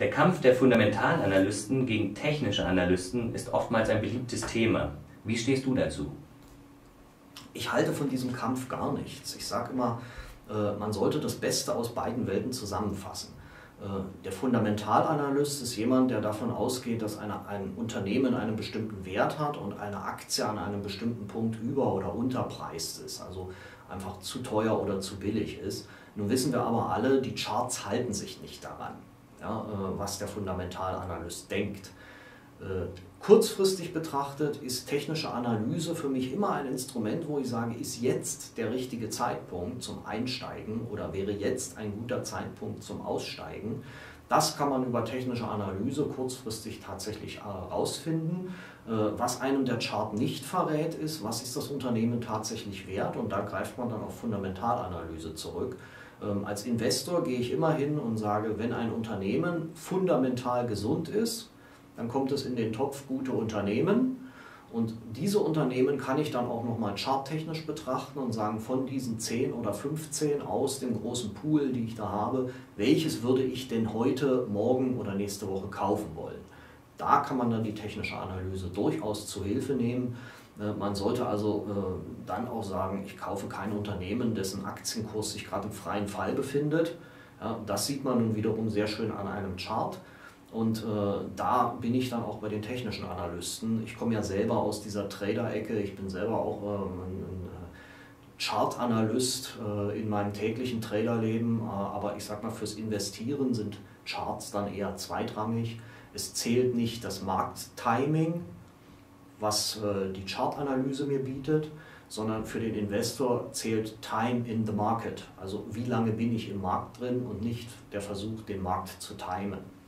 Der Kampf der Fundamentalanalysten gegen technische Analysten ist oftmals ein beliebtes Thema. Wie stehst du dazu? Ich halte von diesem Kampf gar nichts. Ich sage immer, äh, man sollte das Beste aus beiden Welten zusammenfassen. Äh, der Fundamentalanalyst ist jemand, der davon ausgeht, dass eine, ein Unternehmen einen bestimmten Wert hat und eine Aktie an einem bestimmten Punkt über- oder unterpreist ist, also einfach zu teuer oder zu billig ist. Nun wissen wir aber alle, die Charts halten sich nicht daran, ja, äh, was der Fundamentalanalyst denkt. Äh, kurzfristig betrachtet ist technische Analyse für mich immer ein Instrument, wo ich sage, ist jetzt der richtige Zeitpunkt zum Einsteigen oder wäre jetzt ein guter Zeitpunkt zum Aussteigen. Das kann man über technische Analyse kurzfristig tatsächlich herausfinden. Äh, was einem der Chart nicht verrät, ist, was ist das Unternehmen tatsächlich wert und da greift man dann auf Fundamentalanalyse zurück. Ähm, als Investor gehe ich immer hin und sage, wenn ein Unternehmen fundamental gesund ist, dann kommt es in den Topf gute Unternehmen. Und diese Unternehmen kann ich dann auch nochmal charttechnisch betrachten und sagen, von diesen 10 oder 15 aus dem großen Pool, die ich da habe, welches würde ich denn heute, morgen oder nächste Woche kaufen wollen. Da kann man dann die technische Analyse durchaus zu Hilfe nehmen. Äh, man sollte also äh, dann auch sagen, ich kaufe kein Unternehmen, dessen Aktienkurs sich gerade im freien Fall befindet. das sieht man nun wiederum sehr schön an einem Chart. Und äh, da bin ich dann auch bei den technischen Analysten. Ich komme ja selber aus dieser Trader-Ecke. Ich bin selber auch ähm, ein, ein äh, Chart-Analyst äh, in meinem täglichen Traderleben. Äh, aber ich sag mal, fürs Investieren sind Charts dann eher zweitrangig. Es zählt nicht das Markttiming, was äh, die Chartanalyse mir bietet, sondern für den Investor zählt Time in the Market. Also wie lange bin ich im Markt drin und nicht der Versuch, den Markt zu timen.